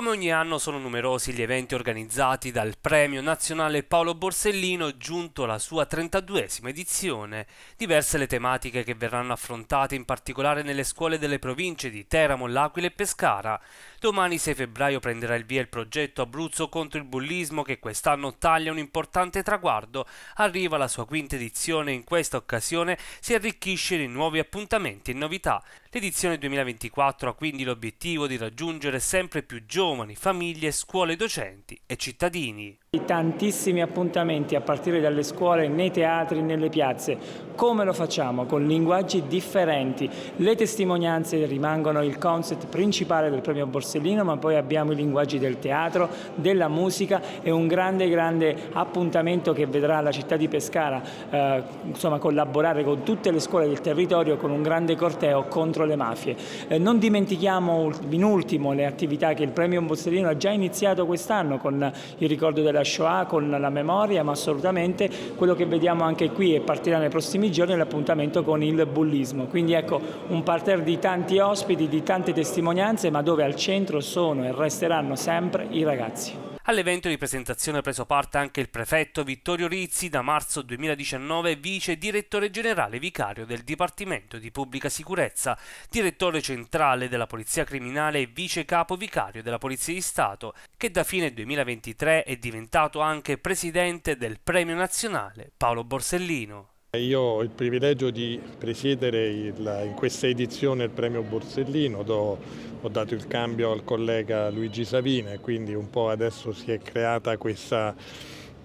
Come ogni anno sono numerosi gli eventi organizzati dal Premio Nazionale Paolo Borsellino giunto alla sua 32esima edizione. Diverse le tematiche che verranno affrontate in particolare nelle scuole delle province di Teramo, L'Aquila e Pescara. Domani 6 febbraio prenderà il via il progetto Abruzzo contro il bullismo che quest'anno taglia un importante traguardo. Arriva la sua quinta edizione e in questa occasione si arricchisce di nuovi appuntamenti e novità. L'edizione 2024 ha quindi l'obiettivo di raggiungere sempre più giovani, famiglie, scuole docenti e cittadini. Tantissimi appuntamenti a partire dalle scuole, nei teatri, nelle piazze. Come lo facciamo? Con linguaggi differenti. Le testimonianze rimangono il concept principale del premio Borsellino, ma poi abbiamo i linguaggi del teatro, della musica e un grande grande appuntamento che vedrà la città di Pescara eh, insomma, collaborare con tutte le scuole del territorio con un grande corteo contro le mafie. Eh, non dimentichiamo in ultimo le attività che il premio Borsellino ha già iniziato quest'anno con il ricordo della della Shoah con la memoria, ma assolutamente quello che vediamo anche qui e partirà nei prossimi giorni è l'appuntamento con il bullismo. Quindi ecco un parterre di tanti ospiti, di tante testimonianze, ma dove al centro sono e resteranno sempre i ragazzi. All'evento di presentazione ha preso parte anche il prefetto Vittorio Rizzi, da marzo 2019 vice direttore generale vicario del Dipartimento di Pubblica Sicurezza, direttore centrale della Polizia Criminale e vice capo vicario della Polizia di Stato, che da fine 2023 è diventato anche presidente del Premio Nazionale Paolo Borsellino. Io ho il privilegio di presiedere il, in questa edizione il premio Borsellino, do, ho dato il cambio al collega Luigi Savina e quindi un po' adesso si è creata questa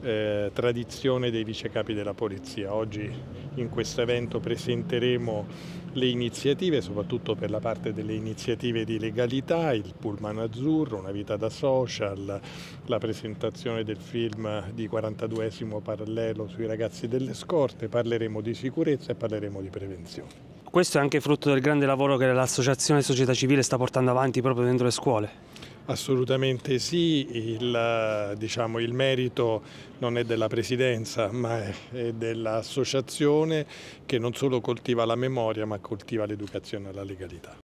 eh, tradizione dei vicecapi della Polizia. Oggi in questo evento presenteremo le iniziative, soprattutto per la parte delle iniziative di legalità, il Pullman Azzurro, Una vita da social, la presentazione del film di 42esimo parallelo sui ragazzi delle scorte, parleremo di sicurezza e parleremo di prevenzione. Questo è anche frutto del grande lavoro che l'associazione Società Civile sta portando avanti proprio dentro le scuole. Assolutamente sì, il, diciamo, il, merito non è della Presidenza ma è, dell'associazione che non solo coltiva la memoria ma coltiva l'educazione alla legalità.